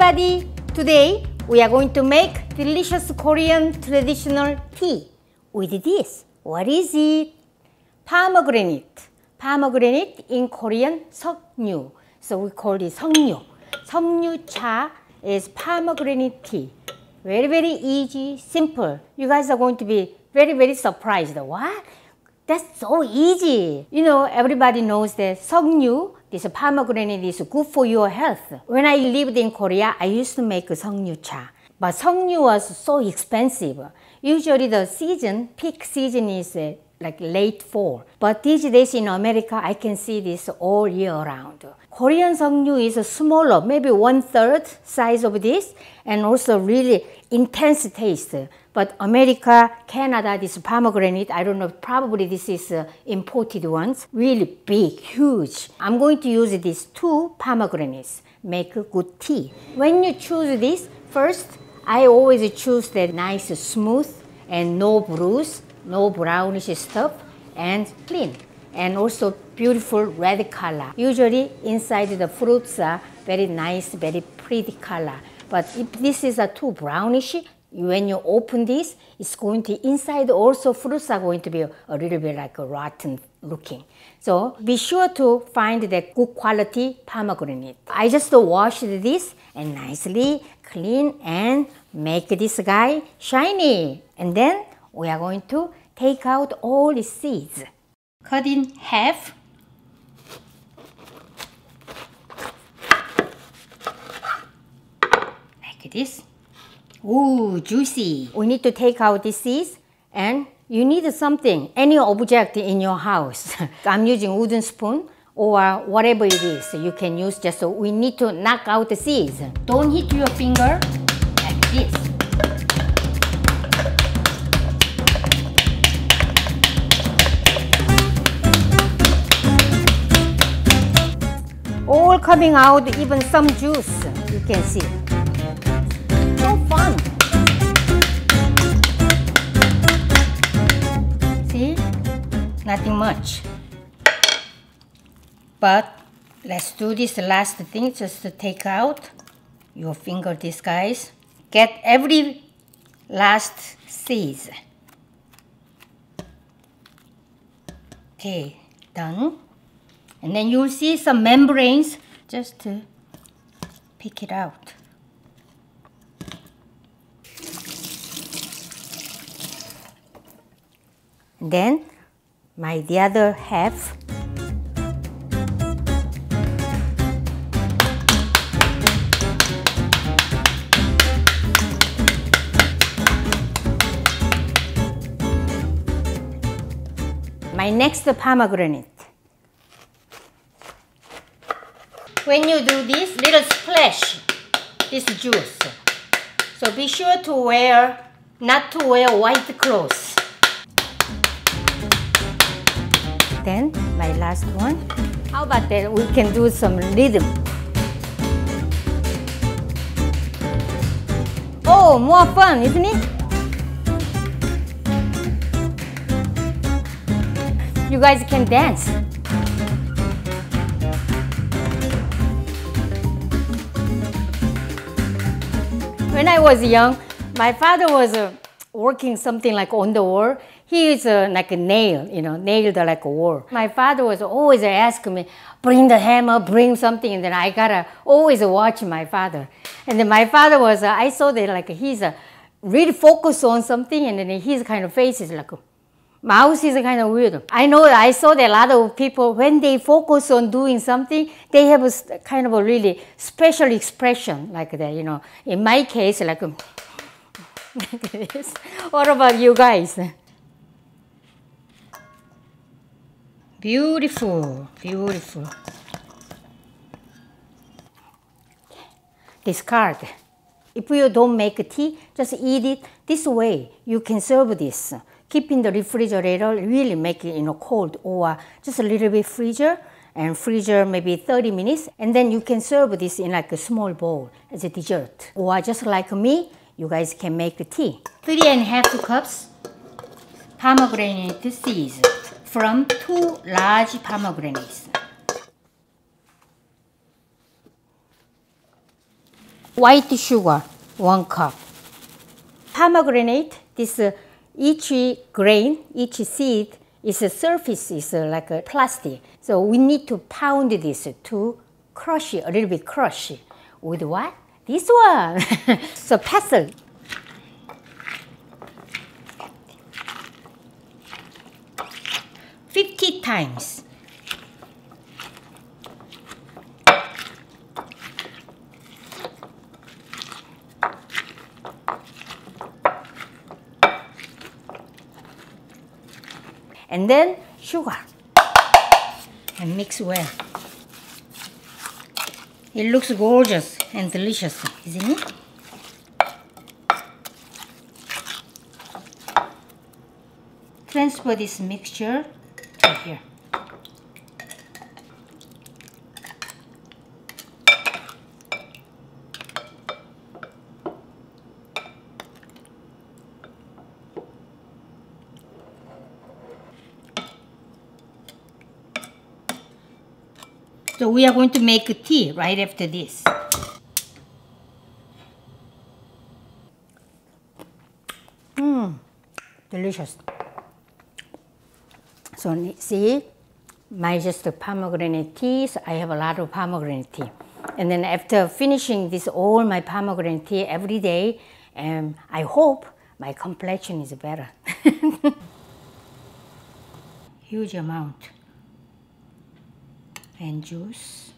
everybody! Today we are going to make delicious Korean traditional tea with this. What is it? Pomegranate. Pomegranate in Korean 석류. So we call it 석류. 석류 cha is pomegranate tea. Very very easy, simple. You guys are going to be very very surprised. What? That's so easy. You know, everybody knows that seokyu, this pomegranate is good for your health. When I lived in Korea, I used to make seokyu cha. But seokyu was so expensive. Usually the season, peak season is uh, like late fall. But these days in America, I can see this all year round. Korean 석류 is smaller, maybe one third size of this, and also really intense taste. But America, Canada, this pomegranate, I don't know, probably this is uh, imported ones, really big, huge. I'm going to use these two pomegranates, make a good tea. When you choose this, first, I always choose the nice, smooth, and no bruise, no brownish stuff, and clean. And also beautiful red color. Usually inside the fruits are very nice, very pretty color. But if this is a too brownish, when you open this, it's going to, inside also fruits are going to be a little bit like a rotten looking. So be sure to find the good quality pomegranate. I just washed this and nicely clean and make this guy shiny. And then we are going to take out all the seeds. Cut in half. Like this. Ooh, juicy. We need to take out the seeds and you need something, any object in your house. I'm using wooden spoon or whatever it is. You can use just, so we need to knock out the seeds. Don't hit your finger like this. All coming out, even some juice, you can see. So fun. See, nothing much. But let's do this last thing just to take out your finger this guys. Get every last seeds. Okay, done. And then you'll see some membranes just to pick it out. Then my the other half my next pomegranate. When you do this little splash, this juice. So be sure to wear, not to wear white clothes. Then my last one. How about that? We can do some rhythm. Oh, more fun, isn't it? You guys can dance. When I was young, my father was uh, working something like on the wall he is uh, like a nail, you know, nailed like a wall. My father was always asking me, bring the hammer, bring something, and then I gotta always watch my father. And then my father was, uh, I saw that like he's uh, really focused on something, and then his kind of face is like, mouse is kind of weird. I know I saw that a lot of people, when they focus on doing something, they have a kind of a really special expression like that, you know. In my case, like, this. Um, what about you guys? Beautiful, beautiful. Discard. If you don't make tea, just eat it this way. You can serve this. Keep in the refrigerator, really make it you know, cold or just a little bit freezer and freezer maybe 30 minutes and then you can serve this in like a small bowl as a dessert. Or just like me, you guys can make the tea. Three and a half cups pomegranate seeds from two large pomegranates. white sugar, one cup. Pomegranate, this uh, each grain, each seed is a surface is like a plastic. So we need to pound this to crush it, a little bit crush it. With what? This one. so pestle. Fifty times. And then sugar and mix well. It looks gorgeous and delicious, isn't it? Transfer this mixture to here. So we are going to make tea right after this. Mmm, delicious. So see, my just pomegranate tea, so I have a lot of pomegranate tea. And then after finishing this, all my pomegranate tea every day, and I hope my complexion is better. Huge amount and juice.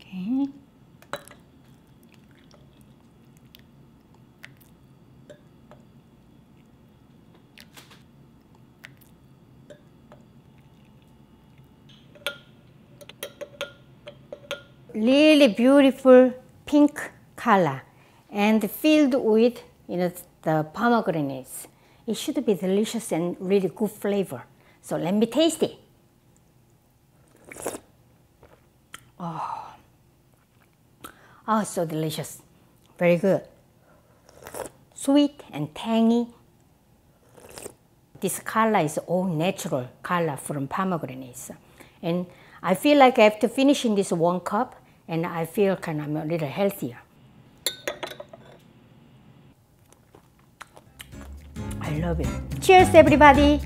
Okay. Really beautiful pink color and filled with you know the pomegranates. It should be delicious and really good flavor. So let me taste it. Oh, oh so delicious. Very good. Sweet and tangy. This color is all natural color from pomegranates. And I feel like after finishing this one cup, and I feel kind of a little healthier. Love it. Cheers everybody!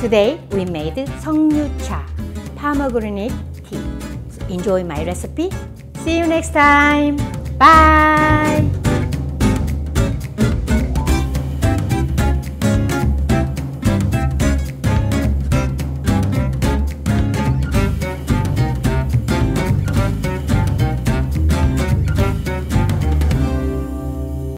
Today we made 성유차 pomegranate tea. Enjoy my recipe. See you next time. Bye!